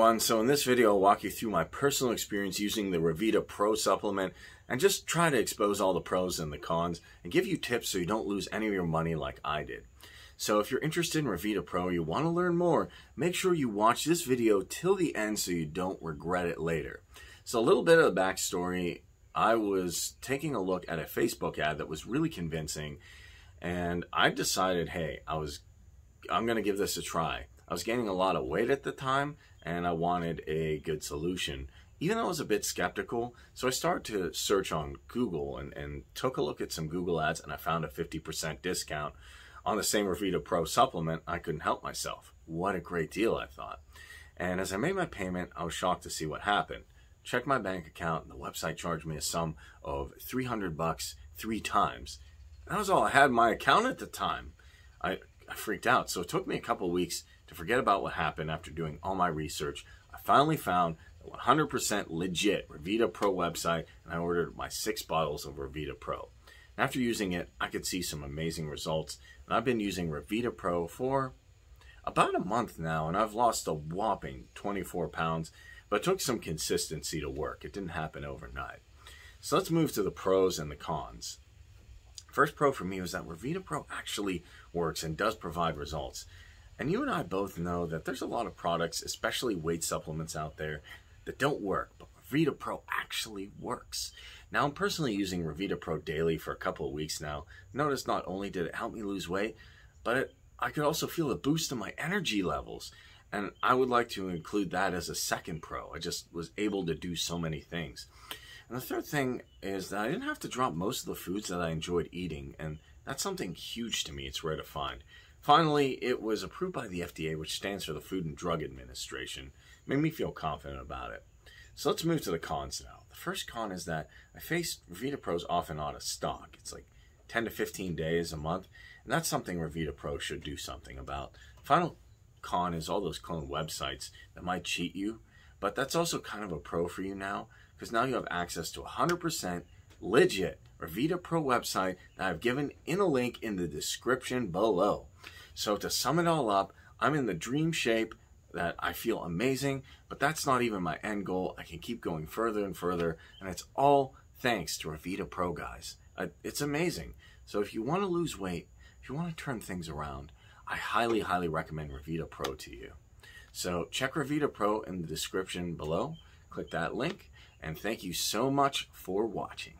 everyone. So in this video, I'll walk you through my personal experience using the Revitaa Pro supplement and just try to expose all the pros and the cons and give you tips so you don't lose any of your money like I did. So if you're interested in Revitaa Pro you want to learn more, make sure you watch this video till the end so you don't regret it later. So a little bit of the backstory, I was taking a look at a Facebook ad that was really convincing and I decided, hey, I was I'm going to give this a try. I was gaining a lot of weight at the time and I wanted a good solution. Even though I was a bit skeptical, so I started to search on Google and, and took a look at some Google ads and I found a 50% discount on the same Revitaa Pro supplement. I couldn't help myself. What a great deal, I thought. And as I made my payment, I was shocked to see what happened. Checked my bank account and the website charged me a sum of 300 bucks three times. That was all I had in my account at the time. I, I freaked out. So it took me a couple weeks to forget about what happened after doing all my research. I finally found a 100% legit Revitaa Pro website and I ordered my six bottles of Revitaa Pro. After using it, I could see some amazing results. And I've been using Revitaa Pro for about a month now and I've lost a whopping 24 pounds, but it took some consistency to work. It didn't happen overnight. So let's move to the pros and the cons. First pro for me was that Revitaa Pro actually works and does provide results. And you and I both know that there's a lot of products, especially weight supplements out there, that don't work, but Revitaa Pro actually works. Now, I'm personally using Revitaa Pro daily for a couple of weeks now. Notice not only did it help me lose weight, but it, I could also feel a boost in my energy levels. And I would like to include that as a second pro. I just was able to do so many things. And the third thing is that I didn't have to drop most of the foods that I enjoyed eating, and that's something huge to me. It's rare to find. Finally, it was approved by the FDA, which stands for the Food and Drug Administration. Made me feel confident about it. So let's move to the cons now. The first con is that I face Revitaa Pro's often out of stock. It's like 10 to 15 days a month, and that's something Revitaa Pro should do something about. Final con is all those clone websites that might cheat you, but that's also kind of a pro for you now because now you have access to 100% legit Revitaa Pro website that I've given in a link in the description below. So to sum it all up, I'm in the dream shape that I feel amazing, but that's not even my end goal. I can keep going further and further, and it's all thanks to Revitaa Pro, guys. Uh, it's amazing. So if you want to lose weight, if you want to turn things around, I highly, highly recommend Revitaa Pro to you. So check Revitaa Pro in the description below. Click that link, and thank you so much for watching.